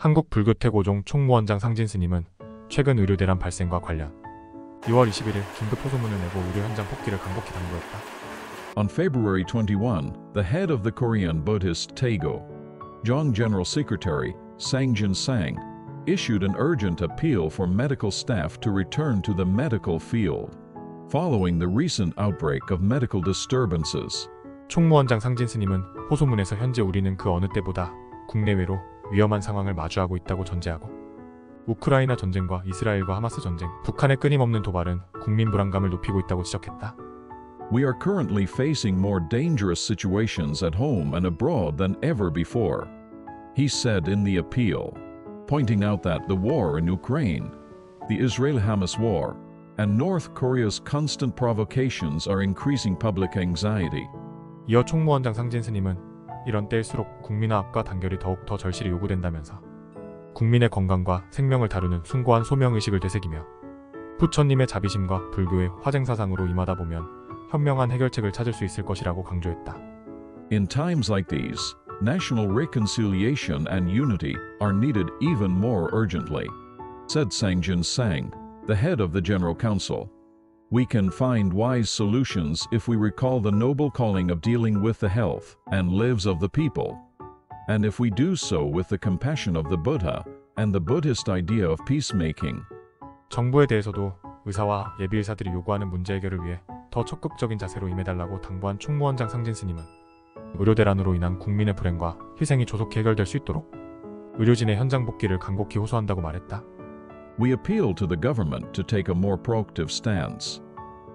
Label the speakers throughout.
Speaker 1: 한국 불교태고종 총무원장 상진 스님은 최근 의료대란 발생과 관련 2월 21일 긴급 호소문을 내고 의료 현장 폭기를 강력히 당부했다.
Speaker 2: On February 21, the head of the Korean Buddhist Taego, John General Secretary Sangjin Sang, issued an urgent appeal for medical staff to return to the medical field, following the recent outbreak of medical disturbances.
Speaker 1: 총무원장 상진 스님은 호소문에서 현재 우리는 그 어느 때보다 국내외로 위험한 상황을 마주하고 있다고 전제하고 우크라이나 전쟁과 이스라엘과 하마스 전쟁, 북한의 끊임없는 도발은 국민 불안감을 높이고 있다고 지적했다.
Speaker 2: We are currently facing more dangerous situations at home and abroad than ever before, he said in the appeal, pointing out that the war in Ukraine, the Israel Hamas war, and North Korea's constant provocations are increasing public anxiety.
Speaker 1: 이어 총무원장 상진 스님은 이런 때일수록 국민화합과 단결이 더욱 더 절실히 요구된다면서 국민의 건강과 생명을 다루는 숭고한 소명의식을 되새기며 부처님의 자비심과 불교의 화쟁사상으로 임하다 보면 현명한 해결책을 찾을 수 있을 것이라고 강조했다.
Speaker 2: In times like these, national reconciliation and unity are needed even more urgently, said Sangjin Sang, the head of the General Council. We can find wise solutions if we recall the noble calling of dealing with the health and lives of the people, and if we do so with the compassion of the Buddha and the Buddhist idea of peacemaking.
Speaker 1: 정부에 대해서도 의사와 예비의사들이 요구하는 문제 해결을 위해 더 적극적인 자세로 임해달라고 당부한 총무원장 상진 스님은 의료대란으로 인한 국민의 불행과 희생이 조속히 해결될 수 있도록 의료진의 현장 복귀를 간곡히 호소한다고 말했다.
Speaker 2: We appeal to the government to take a more proactive stance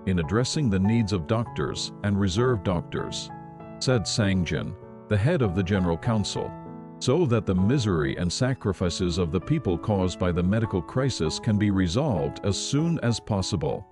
Speaker 2: in addressing the needs of doctors and reserve doctors, said Sangjin, the head of the General Council, so that the misery and sacrifices of the people caused by the medical crisis can be resolved as soon as possible.